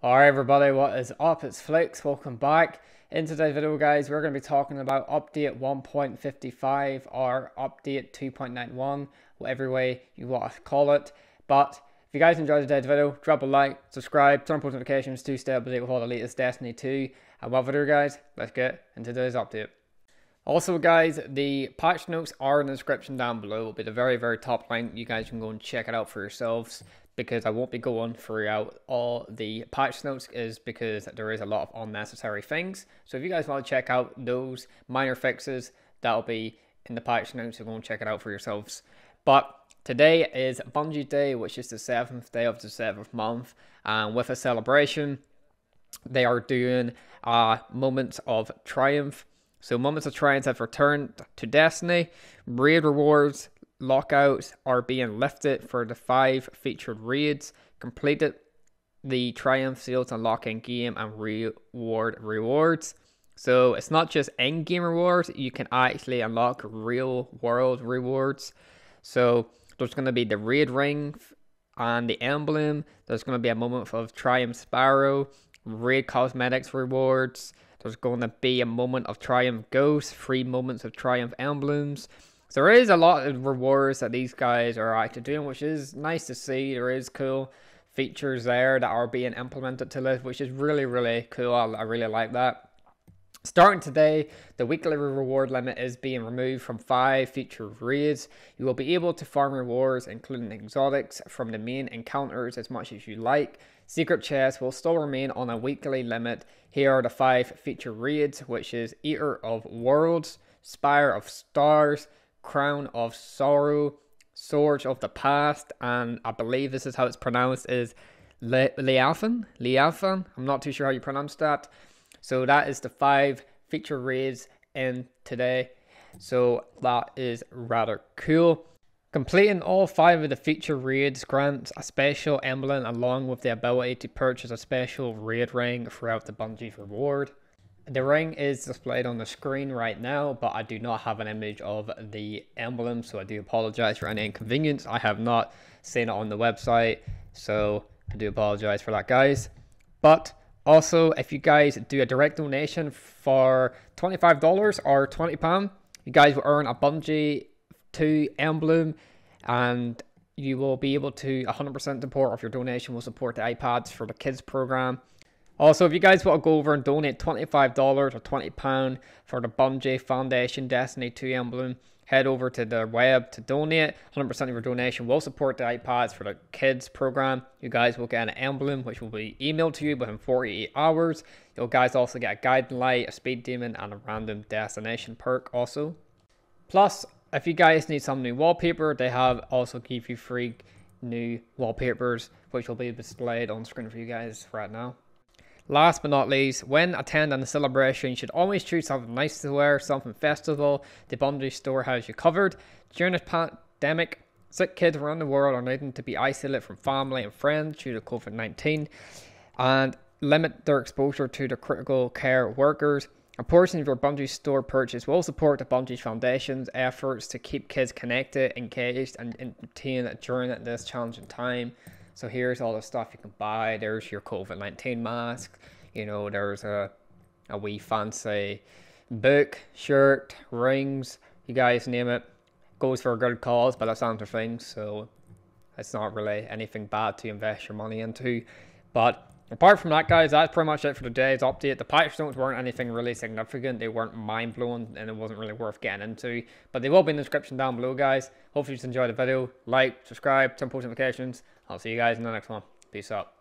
Alright everybody, what is up? It's Flix, welcome back. In today's video guys, we're going to be talking about update 1.55 or update 2.91, whatever way you want to call it. But if you guys enjoyed today's video, drop a like, subscribe, turn on post notifications to stay up to date with all the latest Destiny 2. And what video guys, let's get into today's update. Also guys, the patch notes are in the description down below. It'll be the very, very top link. You guys can go and check it out for yourselves because I won't be going throughout all the patch notes is because there is a lot of unnecessary things. So if you guys want to check out those minor fixes, that'll be in the patch notes. So go and check it out for yourselves. But today is Bungie Day, which is the seventh day of the seventh month, and with a celebration, they are doing uh, moments of triumph. So moments of triumph have returned to Destiny. Raid rewards lockouts are being lifted for the five featured raids, completed the Triumph Seals unlock in game and reward rewards. So it's not just in game rewards, you can actually unlock real world rewards. So there's going to be the raid ring and the emblem. There's going to be a moment of Triumph Sparrow, raid cosmetics rewards. There's going to be a moment of Triumph Ghost, three moments of Triumph emblems. So there is a lot of rewards that these guys are actually doing, which is nice to see. There is cool features there that are being implemented to this, which is really, really cool. I, really like that. Starting today, the weekly reward limit is being removed from five featured raids. You will be able to farm rewards, including exotics, from the main encounters as much as you like. Secret chests will still remain on a weekly limit. Here are the five featured raids, which is Eater of Worlds, Spire of Stars, Crown of Sorrow, Sword of the Past, and I believe this is how it's pronounced is Le- Leafan. Leafan. I'm not too sure how you pronounce that. So that is the five feature raids in today. So that is rather cool. Completing all five of the feature raids grants a special emblem along with the ability to purchase a special raid ring throughout the Bungie reward. The ring is displayed on the screen right now, but I do not have an image of the emblem, so I do apologize for any inconvenience. I have not seen it on the website, so I do apologize for that, guys. But also, if you guys do a direct donation for $25 or £20, you guys will earn a Bungie 2 emblem and you will be able to 100% support of your donation will support the iPads for the kids program also, if you guys want to go over and donate $25 or £20 for the Bungie Foundation Destiny 2 emblem, head over to the web to donate. 100% of your donation will support the iPads for the kids program. You guys will get an emblem which will be emailed to you within 48 hours. You'll guys also get a guiding light, a speed demon, and a random destination perk also. Plus, if you guys need some new wallpaper, they have also give you free new wallpapers which will be displayed on screen for you guys right now. Last but not least, when attending a celebration, you should always choose something nice to wear, something festival. The Bungie store has you covered. During this pandemic, sick kids around the world are needing to be isolated from family and friends due to COVID 19 and limit their exposure to the critical care workers. A portion of your Bungie store purchase will support the Bungie Foundation's efforts to keep kids connected, engaged, and entertained during this challenging time. So here's all the stuff you can buy. There's your COVID 19 mask. You know, there's a, a wee fancy book, shirt, rings. You guys name it. Goes for a good cause, but that's other things. So it's not really anything bad to invest your money into. But apart from that, guys, that's pretty much it for today's update. The patch notes weren't anything really significant. They weren't mind blowing and it wasn't really worth getting into. But they will be in the description down below, guys. Hopefully you just enjoyed the video. Like, subscribe, turn post notifications. I'll see you guys in the next one. Peace out.